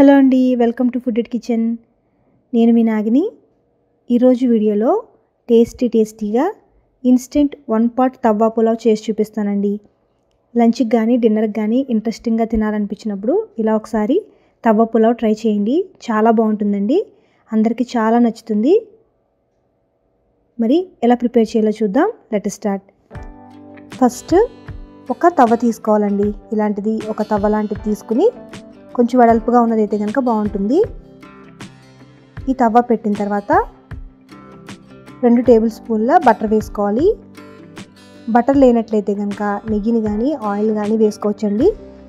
Hello అండి welcome to food it kitchen. నేను మీ నాగిని. ఈరోజు వీడియోలో టేస్టీ టేస్టీగా instant one pot tawa pulao చేసి చూపిస్తానండి. లంచ్కి కానీ డిన్నర్కి కానీ ఇంట్రెస్టింగ్గా తినాలనిపించినప్పుడు ఇలా ఒకసారి తవ్వ పులావ్ ట్రై చేయండి. చాలా బాగుంటుందండి. అందరికీ చాలా నచ్చుతుంది. మరి ఎలా ప్రిపేర్ చేయాలో చూద్దాం. లెట్ స్టార్ట్ ఫస్ట్ ఒక తవ్వ తీసుకోవాలండి. ఇలాంటిది ఒక తవ్వ లాంటిది తీసుకుని కొంచెం వెడల్పుగా ఉన్నదైతే కనుక బాగుంటుంది. ఈ తవ్వ పెట్టిన తర్వాత రెండు టేబుల్ స్పూన్ల బటర్ వేసుకోవాలి. బటర్ లేనట్లయితే కనుక నెయ్యిని కానీ ఆయిల్ కానీ వేసుకోవచ్చండి.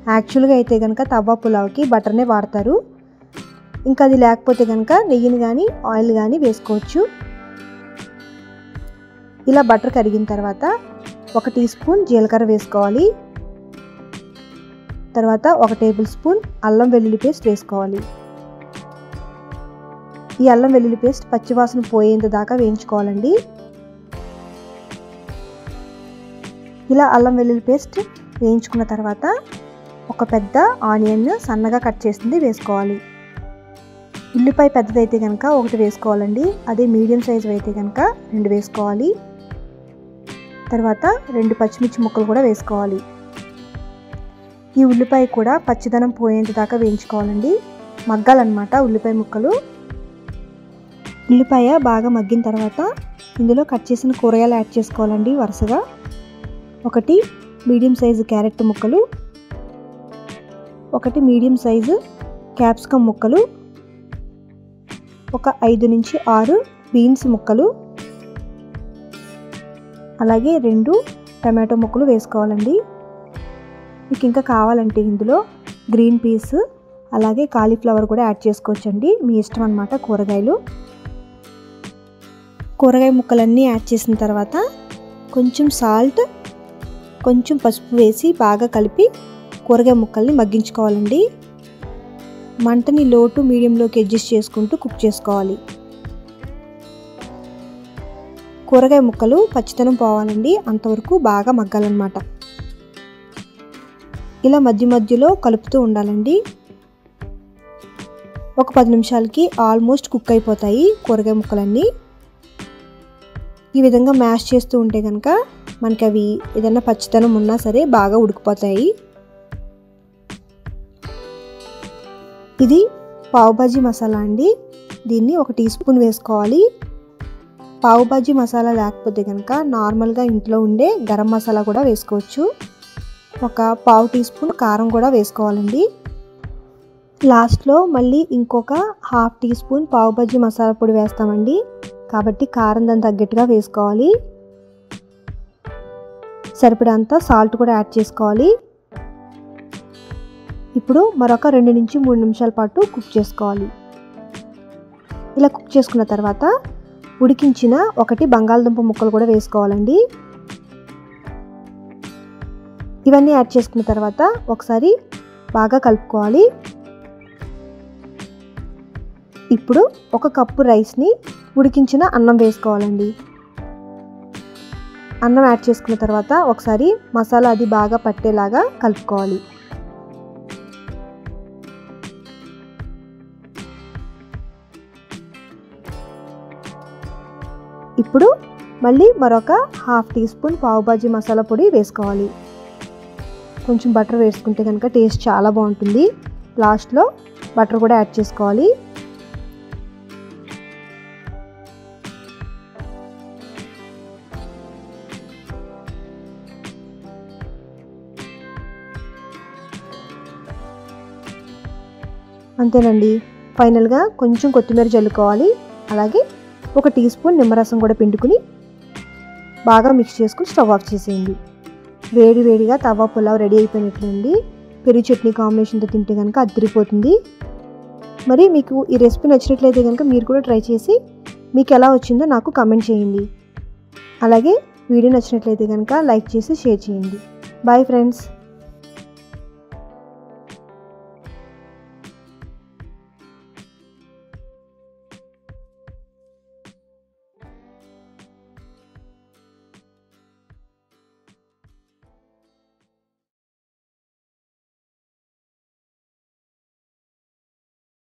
యాక్చువల్గా అయితే కనుక తవ్వ పులావ్కి బటర్నే వాడతారు. ఇంకా అది లేకపోతే కనుక నెయ్యిని కానీ ఆయిల్ కానీ వేసుకోవచ్చు. ఇలా బటర్ కరిగిన తర్వాత ఒక టీ స్పూన్ జీలకర్ర వేసుకోవాలి. తర్వాత ఒక టేబుల్ స్పూన్ అల్లం వెల్లుల్లి పేస్ట్ వేసుకోవాలి. ఈ అల్లం వెల్లుల్లి పేస్ట్ పచ్చివాసన పోయేంత దాకా వేయించుకోవాలండి. ఇలా అల్లం వెల్లుల్లి పేస్ట్ వేయించుకున్న తర్వాత ఒక పెద్ద ఆనియన్ సన్నగా కట్ చేసింది వేసుకోవాలి. ఉల్లిపాయ పెద్దదైతే కనుక ఒకటి వేసుకోవాలండి. అదే మీడియం సైజు అయితే కనుక రెండు వేసుకోవాలి. తర్వాత రెండు పచ్చిమిర్చి ముక్కలు కూడా వేసుకోవాలి. ఈ ఉల్లిపాయ కూడా పచ్చిదనం పోయేంత దాకా వేయించుకోవాలండి. మగ్గాలన్నమాట ఉల్లిపాయ ముక్కలు. ఉల్లిపాయ బాగా మగ్గిన తర్వాత ఇందులో కట్ చేసిన కూరగాయలు యాడ్ చేసుకోవాలండి వరుసగా. ఒకటి మీడియం సైజు క్యారెట్ ముక్కలు. ఒకటి మీడియం సైజు క్యాప్సికమ్ ముక్కలు. ఒక ఐదు నుంచి ఆరు బీన్స్ ముక్కలు. అలాగే రెండు టమాటో ముక్కలు వేసుకోవాలండి. మీకు ఇంకా కావాలంటే ఇందులో గ్రీన్ పీస్ అలాగే కాలీఫ్లవర్ కూడా యాడ్ చేసుకోవచ్చండి. మీ ఇష్టం అనమాట కూరగాయలు. కూరగాయ ముక్కలన్నీ యాడ్ చేసిన తర్వాత కొంచెం సాల్ట్ కొంచెం పసుపు వేసి బాగా కలిపి కూరగాయ ముక్కల్ని మగ్గించుకోవాలండి. మంటని లోటు మీడియంలోకి అడ్జస్ట్ చేసుకుంటూ కుక్ చేసుకోవాలి. కూరగాయ ముక్కలు పచ్చితనం పోవాలండి. అంతవరకు బాగా మగ్గాలన్నమాట. ఇలా మధ్య మధ్యలో కలుపుతూ ఉండాలండి. ఒక పది నిమిషాలకి ఆల్మోస్ట్ కుక్ అయిపోతాయి కూరగాయ ముక్కలన్నీ. ఈ విధంగా మ్యాష్ చేస్తూ ఉంటే కనుక మనకి అవి ఏదైనా పచ్చితనం ఉన్నా సరే బాగా ఉడికిపోతాయి. ఇది పావుబాజీ మసాలా అండి. దీన్ని ఒక టీ స్పూన్ వేసుకోవాలి. పావుబాజీ మసాలా లేకపోతే కనుక నార్మల్గా ఇంట్లో ఉండే గరం మసాలా కూడా వేసుకోవచ్చు. ఒక పావు టీ స్పూన్ కారం కూడా వేసుకోవాలండి. లాస్ట్లో మళ్ళీ ఇంకొక హాఫ్ టీ స్పూన్ పావు బజ్జీ మసాలా పొడి వేస్తామండి. కాబట్టి కారం దాని తగ్గట్టుగా వేసుకోవాలి. సరిపడంత సాల్ట్ కూడా యాడ్ చేసుకోవాలి. ఇప్పుడు మరొక రెండు నుంచి మూడు నిమిషాల పాటు కుక్ చేసుకోవాలి. ఇలా కుక్ చేసుకున్న తర్వాత ఉడికించిన ఒకటి బంగాళదుంప ముక్కలు కూడా వేసుకోవాలండి. ఇవన్నీ యాడ్ చేసుకున్న తర్వాత ఒకసారి బాగా కలుపుకోవాలి. ఇప్పుడు ఒక కప్పు రైస్ని ఉడికించిన అన్నం వేసుకోవాలండి. అన్నం యాడ్ చేసుకున్న తర్వాత ఒకసారి మసాలా అది బాగా పట్టేలాగా కలుపుకోవాలి. ఇప్పుడు మళ్ళీ మరొక half teaspoon pav bhaji masala పొడి వేసుకోవాలి. కొంచెం బటర్ వేసుకుంటే కనుక టేస్ట్ చాలా బాగుంటుంది. లాస్ట్లో బటర్ కూడా యాడ్ చేసుకోవాలి. అంతేనండి. ఫైనల్గా కొంచెం కొత్తిమీర జల్లుకోవాలి. అలాగే ఒక టీ స్పూన్ నిమ్మరసం కూడా పిండుకుని బాగా మిక్స్ చేసుకుని స్టవ్ ఆఫ్ చేసేయండి. వేడి వేడిగా తవా పులావ్ రెడీ అయిపోయినట్లండి పెరుగు చట్నీ కాంబినేషన్తో తింటే కనుక అద్దరిపోతుంది. మరి మీకు ఈ రెసిపీ నచ్చినట్లయితే కనుక మీరు కూడా ట్రై చేసి మీకు ఎలా వచ్చిందో నాకు కమెంట్ చేయండి. అలాగే వీడియో నచ్చినట్లయితే కనుక లైక్ చేసి షేర్ చేయండి. Bye friends.